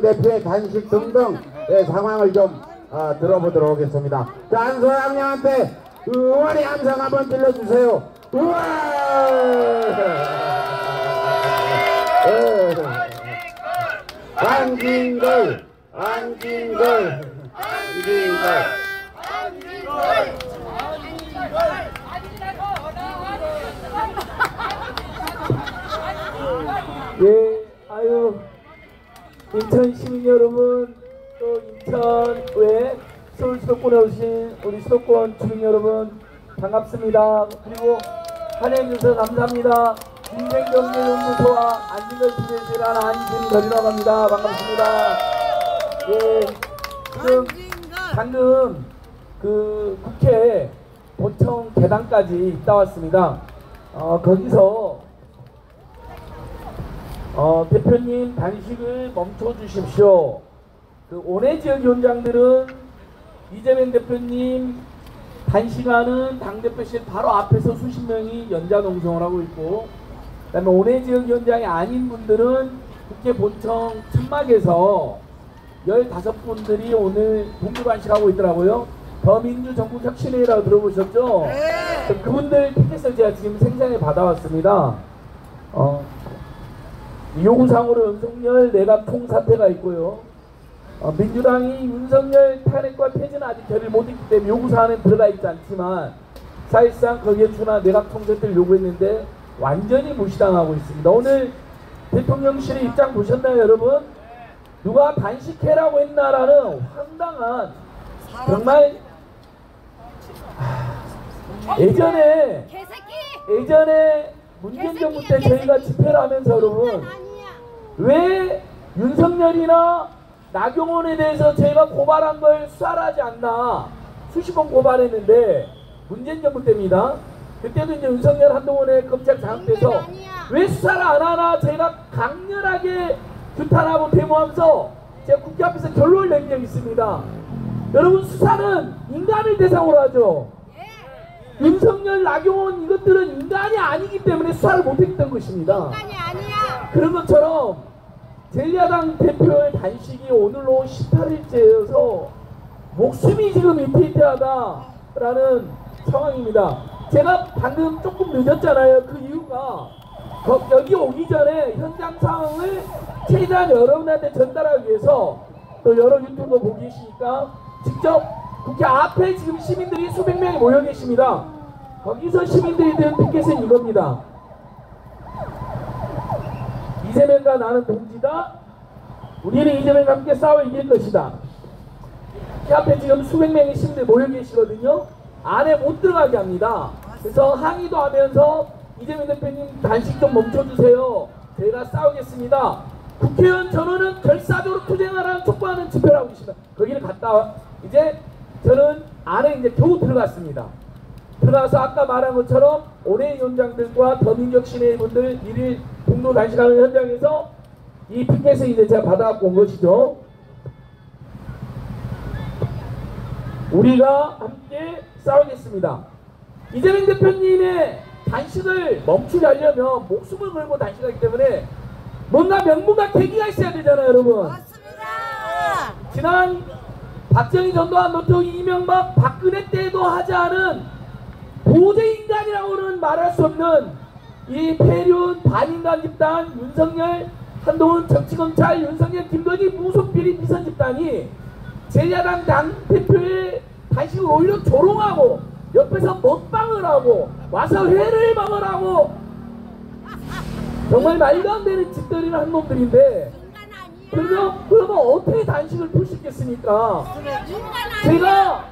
대표의 단식 등등 의 상황을 좀 어, 들어보도록 하겠습니다. 자, 안소장님한테 응원의 함성 한번 들려주세요. 우와! 예. 안진걸, 안진걸, 안진걸. 예, 아유, 인천 시민 여러분, 또 인천 외 서울 수도권에 오신 우리 수도권 주민 여러분, 반갑습니다. 그리고 환영해주셔서 감사합니다. 인생경제연구소와 안진걸 비대실한 안진걸이라고 합니다. 반갑습니다. 예, 지금 방금 그 국회 보청 계단까지 있다 왔습니다. 어, 거기서 어, 대표님 단식을 멈춰 주십시오. 그 온해 지역 위원장들은 이재명 대표님 단식하는 당대표실 바로 앞에서 수십 명이 연자 농성을 하고 있고 그다음에 온해 지역 위원장이 아닌 분들은 국회 본청 천막에서 15분들이 오늘 동부 단식하고 있더라고요. 더민주 전국 혁신회라고 들어보셨죠? 그분들 티켓을 제가 지금 생생히 받아왔습니다. 어, 요구상으로 윤석열 내각 통사태가 있고요. 어, 민주당이 윤석열 탄핵과 퇴진 아직 결의를 못했기 때문에 요구 사안에 들어가 있지 않지만 사실상 거기에 준하 내각 통사태를 요구했는데 완전히 무시당하고 있습니다. 오늘 대통령실의 입장 보셨나요 여러분? 누가 단식해라고 했나라는 황당한 정말 하, 예전에! 예전에 문재인 정부 때 저희가 집회를 하면서 여러분 아니야. 왜 윤석열이나 나경원에 대해서 저희가 고발한 걸 수사하지 않나 수십 번 고발했는데 문재인 정부 때입니다. 그때도 이제 윤석열 한동훈의 검찰 장악돼서 왜 수사를 안 하나 저희가 강렬하게 규탄하고 데모하면서 제가 국회 앞에서 결론을 낸 적이 있습니다. 여러분 수사는 인간을 대상으로 하죠. 윤석열, 나경원 이것들은 인간이 아니기 때문에 수사를 못했던 것입니다. 인간이 아니야. 그런 것처럼 젤리아당 대표의 단식이 오늘로 18일째여서 목숨이 지금 위태위태하다라는 상황입니다. 제가 방금 조금 늦었잖아요. 그 이유가 거- 여기 오기 전에 현장 상황을 최대한 여러분한테 전달하기 위해서 또 여러 유튜버 보고 계시니까 직접 국회 앞에 지금 시민들이 수백 명이 모여 계십니다. 거기서 시민들이 든 피켓은 이겁니다. 이재명과 나는 동지다. 우리는 이재명과 함께 싸워 이길 것이다. 이 앞에 지금 수백 명의 시민들 모여 계시거든요. 안에 못 들어가게 합니다. 그래서 항의도 하면서 이재명 대표님 단식 좀 멈춰주세요. 저희가 싸우겠습니다. 국회의원 전원은 결사적으로 투쟁하라는 촉구하는 집회를 하고 있습니다. 거기를 갔다 와- 이제 저는 안에 이제 겨우 들어갔습니다. 들어가서 아까 말한 것처럼 올해 위원장들과 더민격 시내 분들 일일 공도 단식하는 현장에서 이 피켓을 이제 제가 받아갖고 온 것이죠. 우리가 함께 싸우겠습니다. 이재명 대표님의 단식을 멈추게 하려면 목숨을 걸고 단식하기 때문에 뭔가 명분과 계기가 있어야 되잖아요, 여러분. 맞습니다. 지난 박정희 전두환 노태우 이명박 박근혜 때도 하지 않은 도저히 인간이라고는 말할 수 없는 이 폐륜 반인간 집단 윤석열 한동훈 정치검찰 윤석열 김건희 무속비리 비선 집단이 제1야당 당 대표의 단식을 오히려 조롱하고 옆에서 먹방을 하고 와서 회를 먹으라고 정말 말도 안 되는 짓거리를 한 놈들인데. 그러면, 그러면 어떻게 단식을 풀 수 있겠습니까? 제가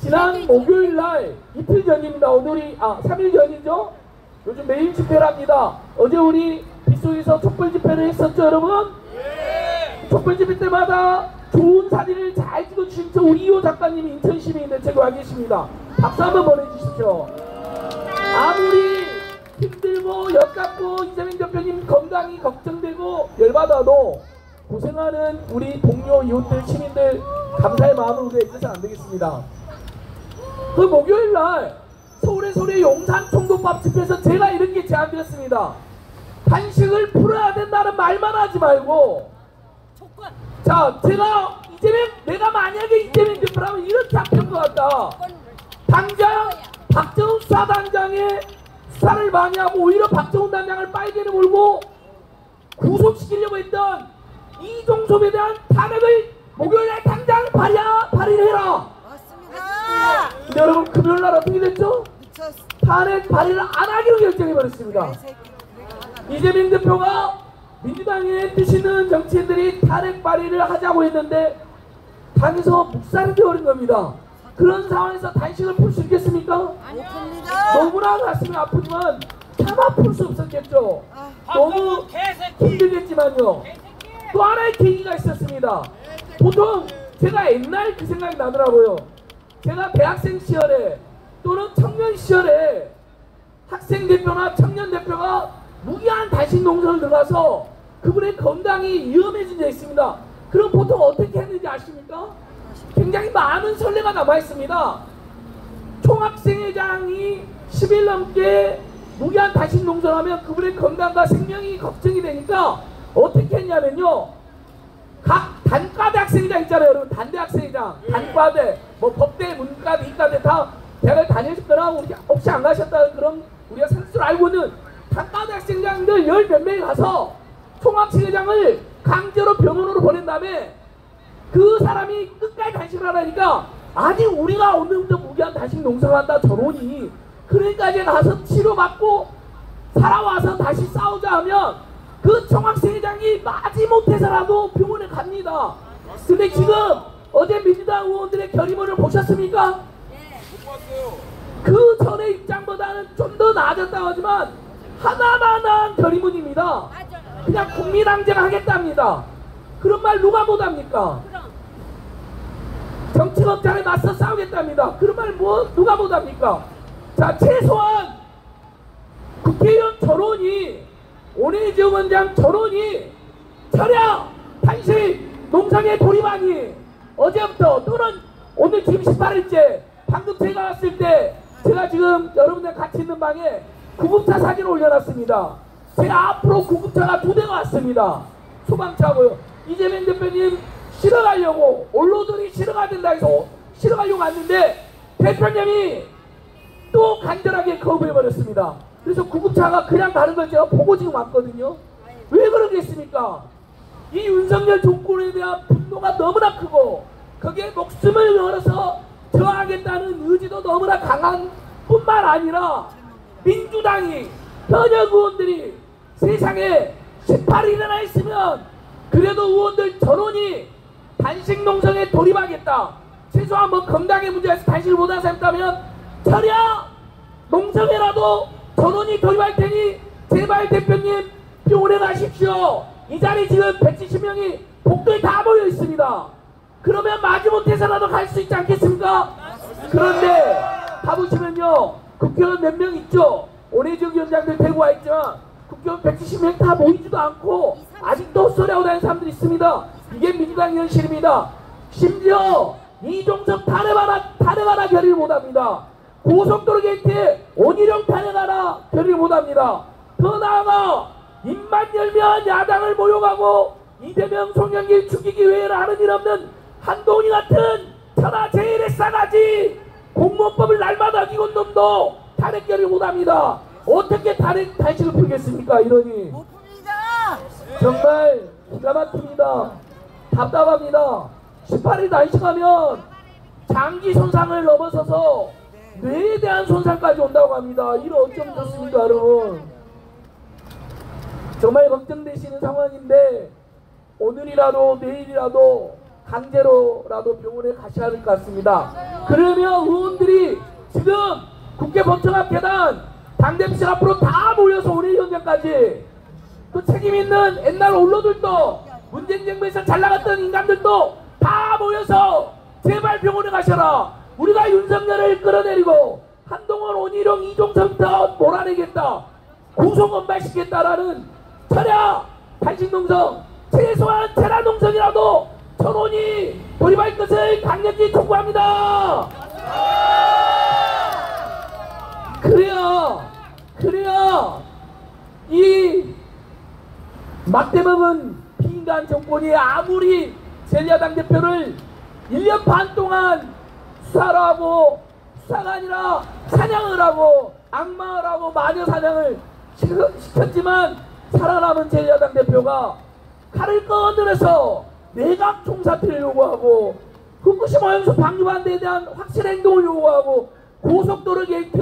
지난. 목요일 날 이틀 전입니다. 오늘이 아 3일 전이죠. 요즘 매일 집회를 합니다. 어제 우리 빗속에서 촛불 집회를 했었죠, 여러분? 촛불 집회 때마다 좋은 사진을 잘 찍어주신 저 우리 이호 작가님이 인천 시민인데 제가 와 계십니다. 박수 한번 보내주십시오. 아무리 힘들고 역같고 이재명 대표님 건강이 걱정되고 열받아도 고생하는 우리 동료 이웃들 시민들 감사의 마음을 우리가 잊어서는 안 되겠습니다. 그 목요일 날 서울의 소리 용산 총독밥 집에서 제가 이렇게 제안드렸습니다. 단식을 풀어야 된다는 말만 하지 말고. 자, 제가 이재명, 내가 만약에 이재명 대표라면 이렇게 합한 것 같다. 당장 박정훈 수사단장의 수사를 방해하고 오히려 박정훈 단장을 빨개를 몰고 구속시키려고 했던 이종섭에 대한 탄핵을 목요일날 당장 발의, 발의를 해라. 맞습니다. 근데 여러분 금요일날 어떻게 됐죠? 탄핵 발의를 안 하기로 결정해버렸습니다. 새끼. 이재명 대표가 민주당에 드시는 정치인들이 탄핵 발의를 하자고 했는데 당에서 묵살이 되어버린 겁니다. 그런 상황에서 단식을 풀 수 있겠습니까? 못 풉니다. 너무나 가슴이 아프지만 차마 풀수 없었겠죠. 아, 너무 힘들겠지만요. 또 하나의 계기가 있었습니다. 보통 제가 옛날 그 생각이 나더라고요. 제가 대학생 시절에 또는 청년 시절에 학생 대표나 청년 대표가 무기한 단식 농성을 들어가서 그분의 건강이 위험해진 적 있습니다. 그럼 보통 어떻게 했는지 아십니까? 굉장히 많은 선례가 남아 있습니다. 총학생회장이 10일 넘게 무기한 단식 농성하면 그분의 건강과 생명이 걱정이 되니까 어떻게 했냐면요. 각 단과대 학생회장 있잖아요, 여러분. 단대 학생회장, 단과대, 뭐 법대, 문과대, 이과대 다 대학을 우리 혹시 안 가셨다 그런 우리가 상수를 알고 있는 단과대 학생장들 열 몇 명이 가서 총학생회장을 강제로 병원으로 보낸 다음에 그 사람이 끝까지 단식을 하라니까 아니 우리가 오늘부터 무기한 단식 농성을 한다 저러니 그러니까 이제 가서 치료받고 살아와서 다시 싸우자 하면 그 총학생회장이 마지못해서라도 병원에 갑니다. 근데 지금 어제 민주당 의원들의 결의문을 보셨습니까? 그 전의 입장보다는 좀 더 나아졌다고 하지만 하나만한 결의문입니다. 그냥 국민항쟁 하겠답니다. 그런 말 누가 못합니까? 정치업장에 맞서 싸우겠답니다. 그런 말 뭐 누가 못합니까? 자 최소한 국회의원 전원이 오내지원 원장 전원이 철야 당신 농성에 돌입하니 어제부터 또는 오늘 지금 18일째 방금 제가 왔을 때 제가 지금 여러분들 같이 있는 방에 구급차 사진을 올려놨습니다. 제가 앞으로 구급차가 두 대가 왔습니다. 소방차고요. 이재명 대표님 실어 가려고 언론들이 실어 가야 된다 해서 실어 가려고 왔는데 대표님이 또 간절하게 거부해버렸습니다. 그래서 구급차가 그냥 가는 걸 제가 보고 지금 왔거든요. 왜 그러겠습니까? 이 윤석열 정권에 대한 분노가 너무나 크고 거기에 목숨을 걸어서 저항하겠다는 의지도 너무나 강한 뿐만 아니라 민주당이 현역 의원들이 세상에 18일이나 있으면 그래도 의원들 전원이 단식 농성에 돌입하겠다. 최소한 뭐 건강의 문제에서 단식을 못하는 사람 있다면 철야 농성에라도 전원이 돌입할 테니 제발 대표님 병원에 가십시오. 이 자리 지금 170명이 복도에 다 모여 있습니다. 그러면 마지못해서라도 갈 수 있지 않겠습니까? 그런데 가보시면요 국회의원 몇 명 있죠? 오래적 위원장들 대구 와 있지만 국회의원 170명 다 모이지도 않고 아직도 헛소리하고 다니는 사람들이 있습니다. 이게 민주당 현실입니다. 심지어 이종석 탄핵하라 탄핵하라 결의를 못합니다. 고속도로 게이트에 원희룡 탄핵하라 결의를 못합니다. 더 나아가 입만 열면 야당을 모욕하고 이재명 송영길 죽이기 외에는 하는 일 없는 한동희 같은 천하 제일의 싸가지 공무원법을 날마다 어기고 놈도 탄핵 결의를 못합니다. 어떻게 탄핵 단식을 풀겠습니까 이러니. 정말 기가 막힙니다. 답답합니다. 18일 단식하면 장기 손상을 넘어서서 뇌에 대한 손상까지 온다고 합니다. 이거 어쩜 좋습니까, 여러분? 정말 걱정되시는 상황인데 오늘이라도 내일이라도 강제로라도 병원에 가셔야 할것 같습니다. 그러면 의원들이 지금 국회 법정 앞 계단 당대표실 앞으로 다 모여서 오늘 현장까지 또 책임 있는 옛날 언론들도 문재인 정부에서 잘 나갔던 인간들도 다 모여서 제발 병원에 가셔라. 우리가 윤석열을 끌어내리고 한동훈 원희룡 이종성부터 몰아내겠다. 구속원발시키겠다라는 철야 단식농성 최소한 테라농성이라도 전원이 돌입할 것을 강력히 촉구합니다. 그래야 그래야 이 막대먹은 비인간 정권이 아무리 제1야당 대표를 1년 반 동안 수 사를 하고 수사가 아니라 사냥을 하고 악마를 하고 마녀 사냥을 시- 시켰지만 살아남은 제1야당 대표가 칼을 꺼내서 내각 총사퇴를 요구하고 후쿠시마 오염수 방류 반대에 대한 확실한 행동을 요구하고 고속도로 게이트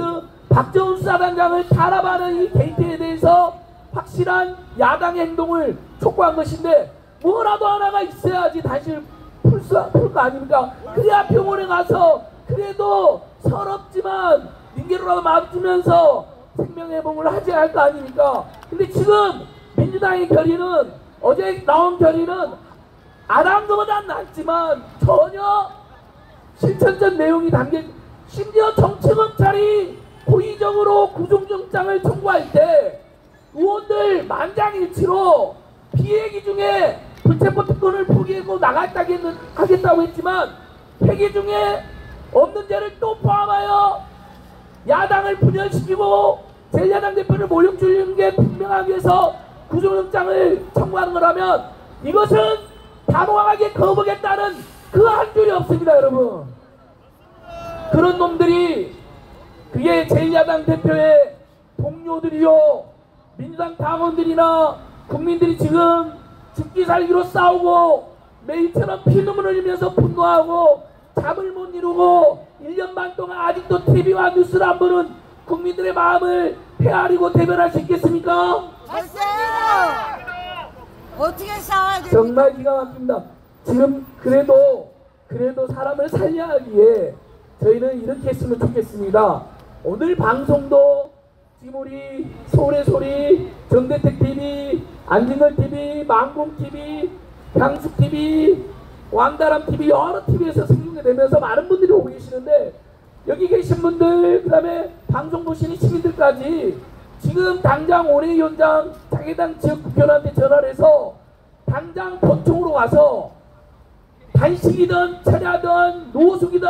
박정훈 수사단장을 탄압하는 이 게이트에 대해서 확실한 야당의 행동을 촉구한 것인데 뭐라도 하나가 있어야지 다시 풀거 아닙니까? 그래야 병원에 가서 그래도 서럽지만 닌게로라도 맞으면서 생명회복을 하지 할 거 아닙니까? 근데 지금 민주당의 결의는 어제 나온 결의는 안 한 것보단 낫지만 전혀 실천적 내용이 담긴 심지어 정치검찰이 고의적으로 구속영장을 청구할 때 의원들 만장일치로 피해기 중에 불체포 특권을 포기하고 나갔다고 하겠다고 했지만 폐기 중에 없는 죄를 또 포함하여 야당을 분열시키고 제1야당 대표를 모욕 주는 게 분명하게 해서 구속영장을 청구하는 거라면 이것은 단호하게 거부하겠다는 그 한 줄이 없습니다 여러분. 그런 놈들이 그게 제1야당 대표의 동료들이요 민주당 당원들이나 국민들이 지금 죽기 살기로 싸우고 매일처럼 피눈물 흘리면서 분노하고 잠을 못 이루고 1년 반 동안 아직도 TV와 뉴스를 안 보는 국민들의 마음을 헤아리고 대변할 수 있겠습니까? 됐어요. 어떻게 싸워야 돼? 정말 기가 막힙니다. 지금 그래도 그래도 사람을 살려야 하기에 저희는 이렇게 했으면 좋겠습니다. 오늘 방송도 우리 서울의 소리, 정대택 TV, 안진걸 TV, 망공 TV, 향숙 TV, 왕다람 TV 여러 TV에서 생중계 되면서 많은 분들이 오고 계시는데 여기 계신 분들 그다음에 방송 보시는 시민들까지 지금 당장 원외위원장 자기당 지역 국회의원한테 전화를 해서 당장 본청으로 가서 단식이든 철야든 노숙이든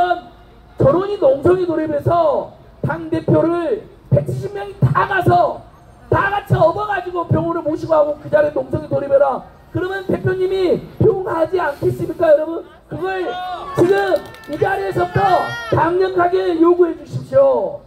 결혼이 농성이 돌입해서 당 대표를 170명이 다 가서 다 같이 업어가지고 병원을 모시고 하고 그 자리에 농성이 돌입해라. 그러면 대표님이 가지 않겠습니까, 여러분? 그걸 지금 이 자리에서부터 강력하게 요구해 주십시오.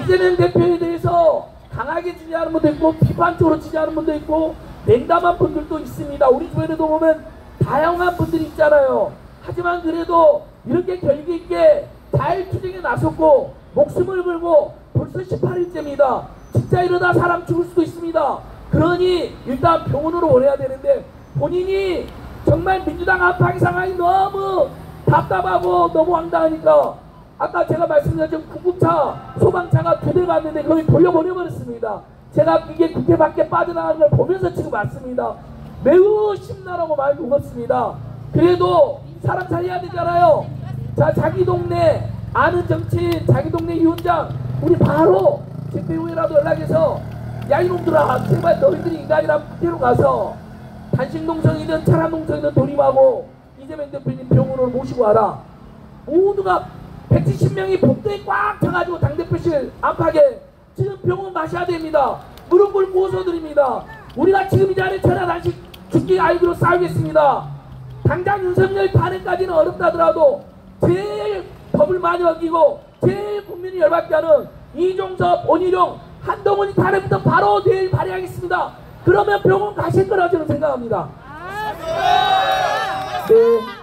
이재명 대표에 대해서 강하게 지지하는 분도 있고 비판적으로 지지하는 분도 있고 냉담한 분들도 있습니다. 우리 주변에도 보면 다양한 분들이 있잖아요. 하지만 그래도 이렇게 결기 있게 잘 투쟁에 나섰고 목숨을 걸고 벌써 18일째입니다. 진짜 이러다 사람 죽을 수도 있습니다. 그러니 일단 병원으로 오래야 되는데 본인이 정말 민주당 안팎의 상황이 너무 답답하고 너무 황당하니까 아까 제가 말씀드렸던 구급차 소방차가 두 대가 왔는데 거기 돌려보내버렸습니다. 제가 이게 국회 밖에 빠져나가는 걸 보면서 지금 왔습니다. 매우 심란하고 마음이 무겁습니다. 그래도 사람 살려야 되잖아요. 자 자기 동네 아는 정치인 자기 동네 위원장 우리 바로 집배우회라도 연락해서 야 이놈들아 제발 너희들이 인간이라면 국회로 가서 단식농성이든 차량농성이든 돌입하고 이재명 대표님 병원으로 모시고 와라. 모두가 170명이 복도에 꽉 차가지고 당대표실 안팎에 지금 병원 가셔야 됩니다. 무릎 꿇고 호소드립니다. 우리가 지금 이 자리에 천하 단식 죽기 아이들로 싸우겠습니다. 당장 윤석열 탄핵까지는 어렵다더라도 제일 법을 많이 어기고 제일 열받게 하는 이종섭, 원희룡, 한동훈이 탄핵부터 바로 내일 발의하겠습니다. 그러면 병원 가실 거라 저는 생각합니다. 네.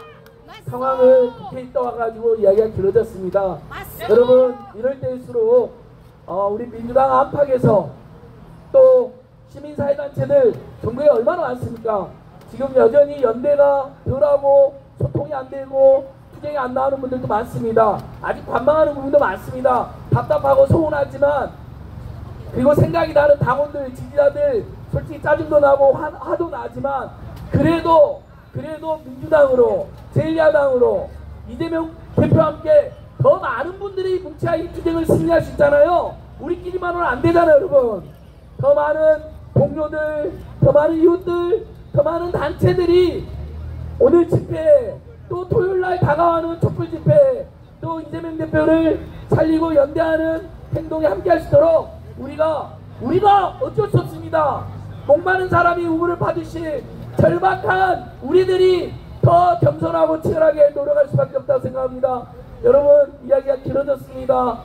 상황을 국회에 있다 와가지고 이야기가 길어졌습니다. 여러분 이럴 때일수록 어, 우리 민주당 안팎에서 또 시민사회단체들 전국에 얼마나 많습니까? 지금 여전히 연대가 덜하고 소통이 안 되고 투쟁이 안 나오는 분들도 많습니다. 아직 관망하는 부분도 많습니다. 답답하고 서운하지만 그리고 생각이 다른 당원들, 지지자들 솔직히 짜증도 나고 화, 화도 나지만 그래도 그래도 민주당으로 제1야당으로 이재명 대표와 함께 더 많은 분들이 뭉쳐야 이 투쟁을 승리할 수 있잖아요. 우리끼리만은 안 되잖아요, 여러분. 더 많은 동료들, 더 많은 이웃들, 더 많은 단체들이 오늘 집회 또 토요일 날 다가오는 촛불 집회 또 이재명 대표를 살리고 연대하는 행동에 함께 할 수 있도록 우리가 우리가 어쩔 수 없습니다. 목 많은 사람이 우물을 받듯이 절박한 우리들이 더더 겸손하고 치열하게 노력할 수밖에 없다고 생각합니다. 여러분 이야기가 길어졌습니다.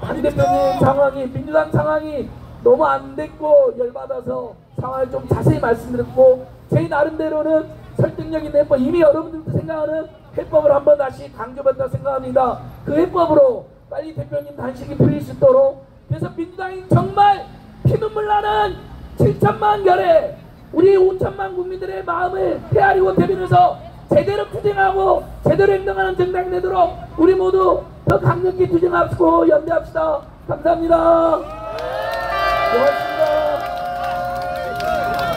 한 대표님 상황이 민주당 상황이 너무 안 됐고 열받아서 상황을 좀 자세히 말씀드렸고 제 나름대로는 설득력 있는 해법 이미 여러분들도 생각하는 해법을 한번 다시 강조받다 생각합니다. 그 해법으로 빨리 대표님 단식이 풀릴 수 있도록 그래서 민주당이 정말 피눈물 나는 7천만 결의 우리 5천만 국민들의 마음을 헤아리고 대변해서 제대로 투쟁하고 제대로 행동하는 정당이 되도록 우리 모두 더 강력히 투쟁하고 연대합시다. 감사합니다. 고맙습니다.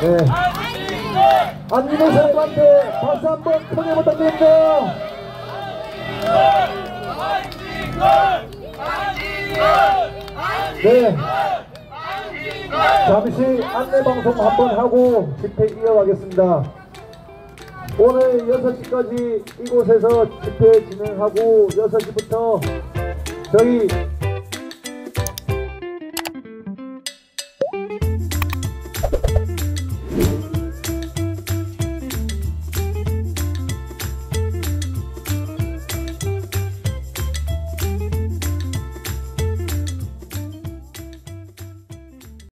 네. 안민호 선수한테 박수 한번 크게 부탁드립니다. 네. 잠시 안내 방송 한번 하고 집회 이어가겠습니다. 오늘 6시까지 이곳에서 집회 진행하고 6시부터 저희